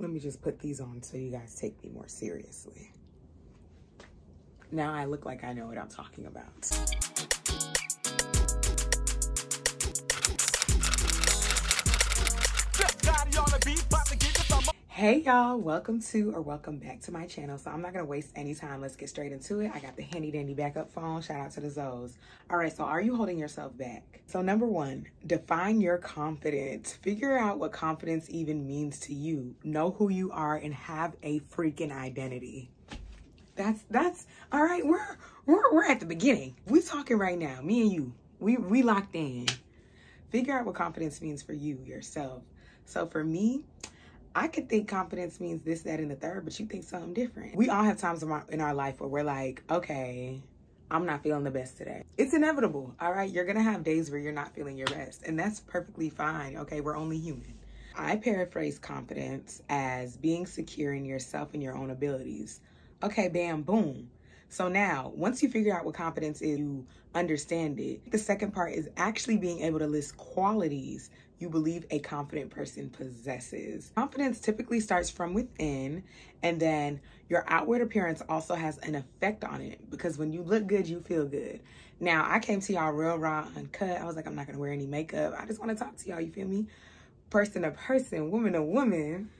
Let me just put these on so you guys take me more seriously. Now I look like I know what I'm talking about. Hey y'all, welcome to or welcome back to my channel. So I'm not gonna waste any time. Let's get straight into it. I got the handy dandy backup phone. Shout out to the Zoes. All right, so are you holding yourself back? So number one, define your confidence. Figure out what confidence even means to you. Know who you are and have a freaking identity. That's that's all right. We're we're we're at the beginning. We talking right now, me and you. We we locked in. Figure out what confidence means for you yourself. So for me, I could think confidence means this, that, and the third, but you think something different. We all have times in our, in our life where we're like, okay, I'm not feeling the best today. It's inevitable, all right? You're gonna have days where you're not feeling your best, and that's perfectly fine, okay? We're only human. I paraphrase confidence as being secure in yourself and your own abilities. Okay, bam, boom. So now, once you figure out what confidence is, you understand it. The second part is actually being able to list qualities you believe a confident person possesses. Confidence typically starts from within, and then your outward appearance also has an effect on it because when you look good, you feel good. Now, I came to y'all real raw, uncut. I was like, I'm not gonna wear any makeup. I just wanna talk to y'all, you feel me? Person to person, woman to woman,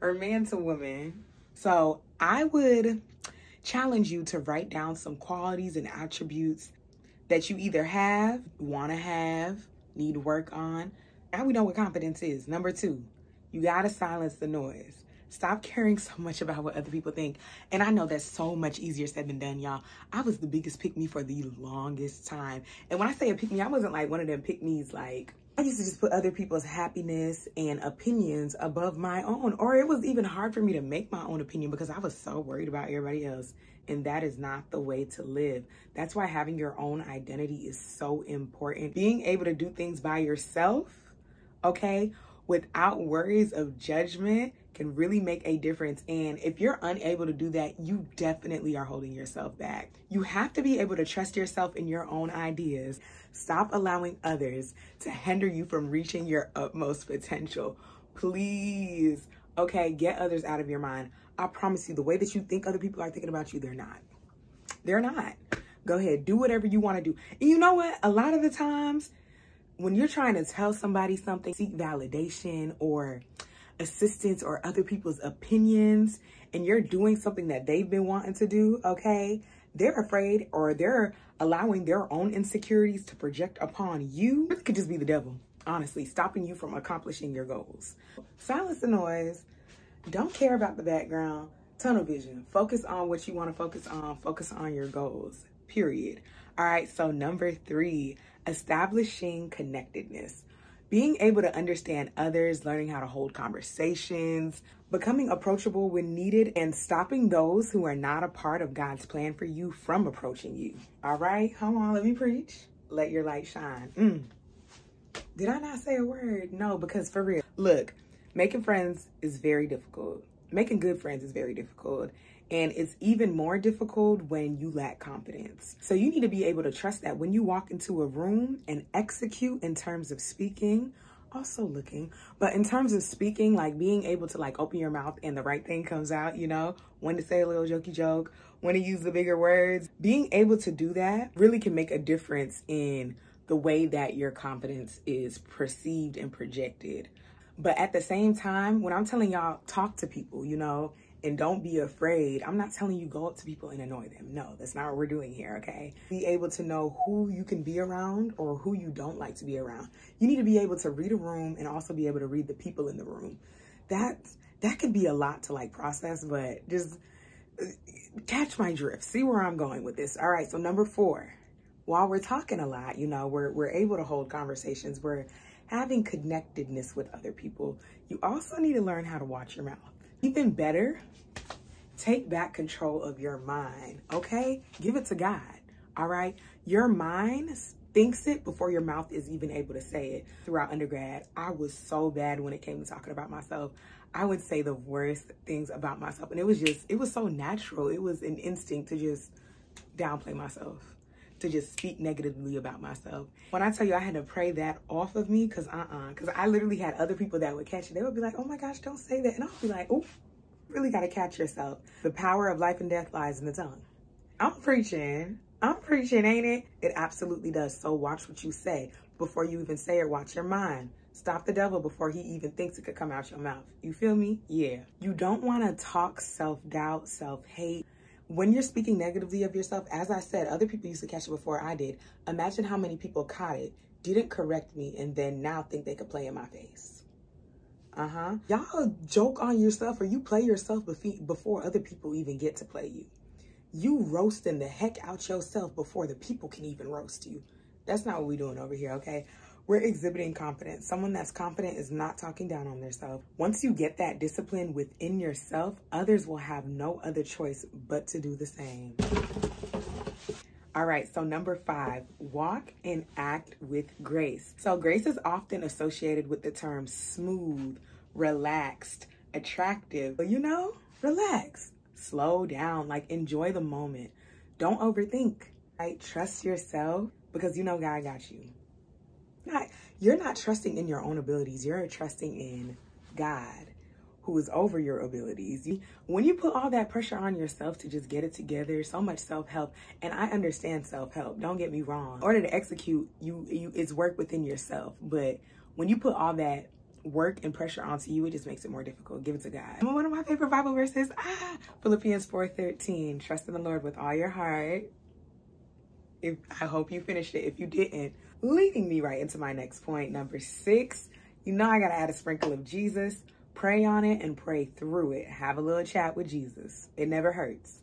or man to woman. So I would challenge you to write down some qualities and attributes that you either have, wanna have, need work on. Now we know what confidence is. Number two, you gotta silence the noise. Stop caring so much about what other people think. And I know that's so much easier said than done, y'all. I was the biggest pick me for the longest time. And when I say a pick me, I wasn't like one of them pick me's like, I used to just put other people's happiness and opinions above my own. Or it was even hard for me to make my own opinion because I was so worried about everybody else. And that is not the way to live. That's why having your own identity is so important. Being able to do things by yourself, okay, without worries of judgment can really make a difference. And if you're unable to do that, you definitely are holding yourself back. You have to be able to trust yourself in your own ideas. Stop allowing others to hinder you from reaching your utmost potential. Please, okay, get others out of your mind. I promise you, the way that you think other people are thinking about you, they're not. They're not. Go ahead, do whatever you want to do. And you know what? A lot of the times, when you're trying to tell somebody something, seek validation or assistance or other people's opinions, and you're doing something that they've been wanting to do, okay? They're afraid or they're allowing their own insecurities to project upon you. It could just be the devil, honestly, stopping you from accomplishing your goals. Silence the noise don't care about the background. Tunnel vision. Focus on what you want to focus on. Focus on your goals, period. All right, so number three, establishing connectedness. Being able to understand others, learning how to hold conversations, becoming approachable when needed, and stopping those who are not a part of God's plan for you from approaching you. All right, hold on, let me preach. Let your light shine. Mm. Did I not say a word? No, because for real. Look, making friends is very difficult. Making good friends is very difficult. And it's even more difficult when you lack confidence. So you need to be able to trust that when you walk into a room and execute in terms of speaking, also looking, but in terms of speaking, like being able to like open your mouth and the right thing comes out, you know, when to say a little jokey joke, when to use the bigger words, being able to do that really can make a difference in the way that your confidence is perceived and projected. But at the same time, when I'm telling y'all, talk to people, you know, and don't be afraid. I'm not telling you go up to people and annoy them. No, that's not what we're doing here, okay? Be able to know who you can be around or who you don't like to be around. You need to be able to read a room and also be able to read the people in the room. That that could be a lot to like process, but just uh, catch my drift. See where I'm going with this. All right, so number 4. While we're talking a lot, you know, we're we're able to hold conversations. We're having connectedness with other people, you also need to learn how to watch your mouth. Even better, take back control of your mind, okay? Give it to God, all right? Your mind thinks it before your mouth is even able to say it. Throughout undergrad, I was so bad when it came to talking about myself. I would say the worst things about myself. And it was just, it was so natural. It was an instinct to just downplay myself to just speak negatively about myself. When I tell you I had to pray that off of me, cause uh-uh, cause I literally had other people that would catch it. They would be like, oh my gosh, don't say that. And I'll be like, oh, really gotta catch yourself. The power of life and death lies in the tongue. I'm preaching. I'm preaching, ain't it? It absolutely does. So watch what you say. Before you even say it, watch your mind. Stop the devil before he even thinks it could come out your mouth. You feel me? Yeah. You don't want to talk self-doubt, self-hate. When you're speaking negatively of yourself, as I said, other people used to catch it before I did. Imagine how many people caught it, didn't correct me, and then now think they could play in my face. Uh-huh. Y'all joke on yourself or you play yourself before other people even get to play you. You roasting the heck out yourself before the people can even roast you. That's not what we're doing over here, okay? We're exhibiting confidence. Someone that's confident is not talking down on themselves. Once you get that discipline within yourself, others will have no other choice but to do the same. All right, so number five, walk and act with grace. So grace is often associated with the term smooth, relaxed, attractive. But you know, relax, slow down, like enjoy the moment. Don't overthink, right? Trust yourself because you know God got you. Not you're not trusting in your own abilities. You're trusting in God who is over your abilities. When you put all that pressure on yourself to just get it together, so much self-help, and I understand self-help, don't get me wrong. In order to execute, you, you it's work within yourself. But when you put all that work and pressure onto you, it just makes it more difficult. Give it to God. One of my favorite Bible verses, ah, Philippians 4.13, trust in the Lord with all your heart if I hope you finished it. If you didn't, leading me right into my next point, number six, you know I gotta add a sprinkle of Jesus. Pray on it and pray through it. Have a little chat with Jesus. It never hurts.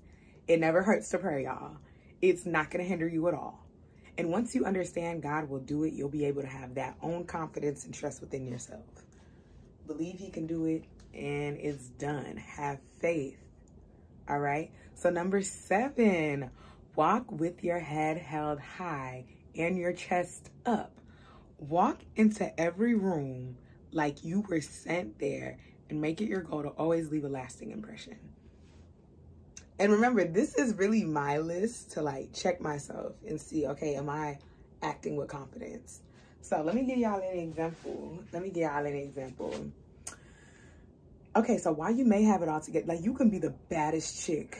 It never hurts to pray, y'all. It's not gonna hinder you at all. And once you understand God will do it, you'll be able to have that own confidence and trust within yourself. Believe he can do it and it's done. Have faith. All right. So number seven, Walk with your head held high and your chest up. Walk into every room like you were sent there and make it your goal to always leave a lasting impression. And remember, this is really my list to like check myself and see, okay, am I acting with confidence? So let me give y'all an example. Let me give y'all an example. Okay, so while you may have it all together, like you can be the baddest chick,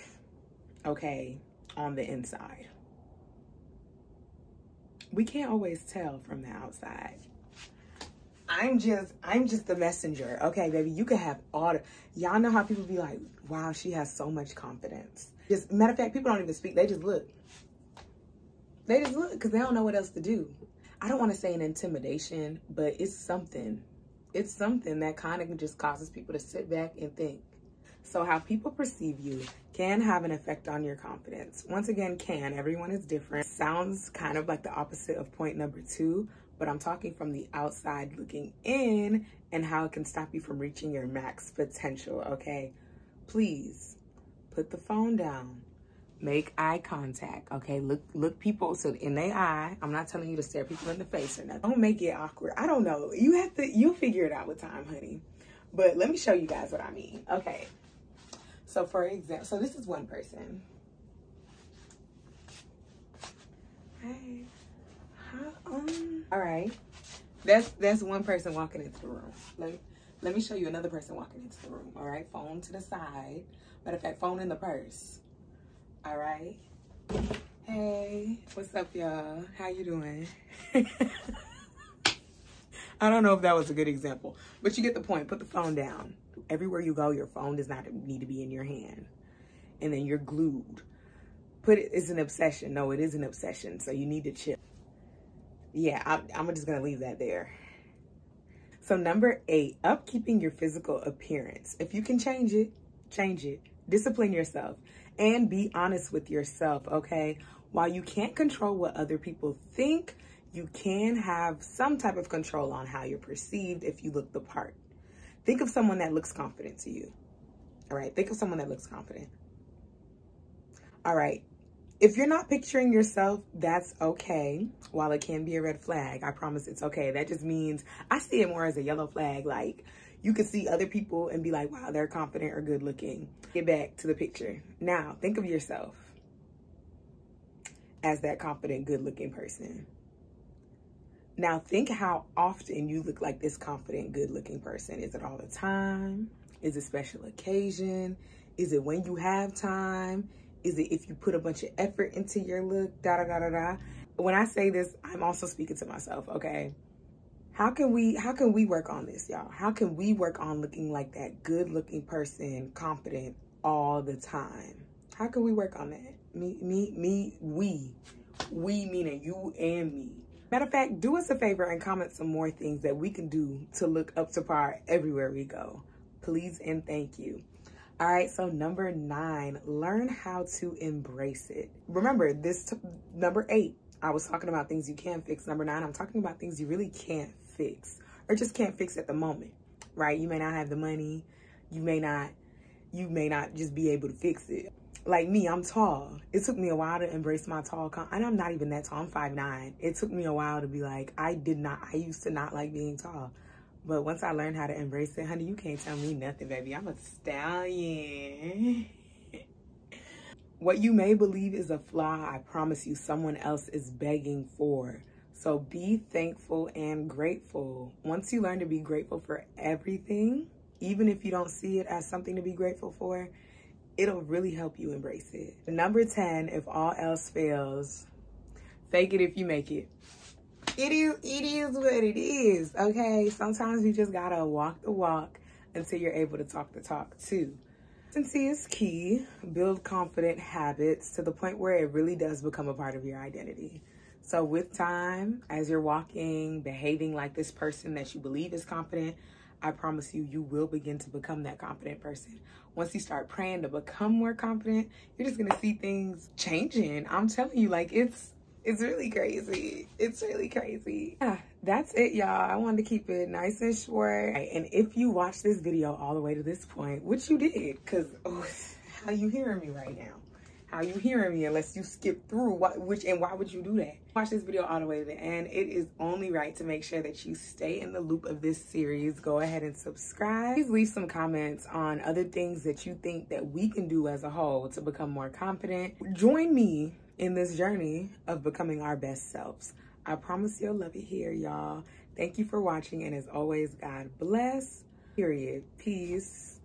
okay, on the inside. We can't always tell from the outside. I'm just, I'm just the messenger. Okay, baby, you can have all the, y'all know how people be like, wow, she has so much confidence. Just, matter of fact, people don't even speak. They just look. They just look because they don't know what else to do. I don't want to say an intimidation, but it's something. It's something that kind of just causes people to sit back and think, so how people perceive you can have an effect on your confidence. Once again, can. Everyone is different. Sounds kind of like the opposite of point number two, but I'm talking from the outside looking in and how it can stop you from reaching your max potential, okay? Please put the phone down. Make eye contact, okay? Look look people so in their eye. I'm not telling you to stare people in the face or nothing. Don't make it awkward. I don't know. You have to, you'll figure it out with time, honey. But let me show you guys what I mean. Okay. So for example, so this is one person. Hey, um, all right. That's that's one person walking into the room. Let me, let me show you another person walking into the room. All right, phone to the side. Matter of fact, phone in the purse. All right. Hey, what's up, y'all? How you doing? I don't know if that was a good example, but you get the point. Put the phone down. Everywhere you go, your phone does not need to be in your hand. And then you're glued. Put it, it's an obsession. No, it is an obsession. So you need to chill. Yeah, I'm, I'm just going to leave that there. So number eight, upkeeping your physical appearance. If you can change it, change it. Discipline yourself and be honest with yourself, okay? While you can't control what other people think, you can have some type of control on how you're perceived if you look the part. Think of someone that looks confident to you. All right. Think of someone that looks confident. All right. If you're not picturing yourself, that's okay. While it can be a red flag, I promise it's okay. That just means I see it more as a yellow flag. Like you can see other people and be like, wow, they're confident or good looking. Get back to the picture. Now, think of yourself. as that confident, good looking person. Now, think how often you look like this confident, good looking person. Is it all the time? Is it special occasion? Is it when you have time? Is it if you put a bunch of effort into your look? Da da da da da. When I say this, I'm also speaking to myself, okay? How can we how can we work on this, y'all? How can we work on looking like that good looking person, confident all the time? How can we work on that? Me, me, me, we. We meaning you and me. Matter of fact, do us a favor and comment some more things that we can do to look up to par everywhere we go. Please and thank you. All right, so number nine, learn how to embrace it. Remember, this number eight, I was talking about things you can fix. Number nine, I'm talking about things you really can't fix or just can't fix at the moment, right? You may not have the money. You may not, you may not just be able to fix it like me, I'm tall. It took me a while to embrace my tall, and I'm not even that tall. I'm five nine. It took me a while to be like, I did not, I used to not like being tall. But once I learned how to embrace it, honey, you can't tell me nothing, baby. I'm a stallion. what you may believe is a flaw, I promise you someone else is begging for. So be thankful and grateful. Once you learn to be grateful for everything, even if you don't see it as something to be grateful for, it'll really help you embrace it. Number 10, if all else fails, fake it if you make it. It is, it is what it is, okay? Sometimes you just gotta walk the walk until you're able to talk the talk too. Consistency is key. Build confident habits to the point where it really does become a part of your identity. So with time, as you're walking, behaving like this person that you believe is confident, I promise you, you will begin to become that confident person. Once you start praying to become more confident, you're just gonna see things changing. I'm telling you, like it's it's really crazy. It's really crazy. Yeah, that's it, y'all. I wanted to keep it nice and short. And if you watched this video all the way to this point, which you did, because oh, how you hearing me right now? How you hearing me unless you skip through? What which and why would you do that? Watch this video all the way to the end. It is only right to make sure that you stay in the loop of this series. Go ahead and subscribe. Please leave some comments on other things that you think that we can do as a whole to become more confident. Join me in this journey of becoming our best selves. I promise you'll love it here y'all. Thank you for watching and as always god bless. Period. Peace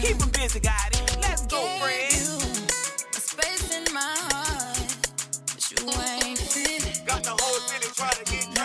Keep them busy, got it. Let's go, friends. Space in my heart, but you ain't fit. Got the whole city trying to get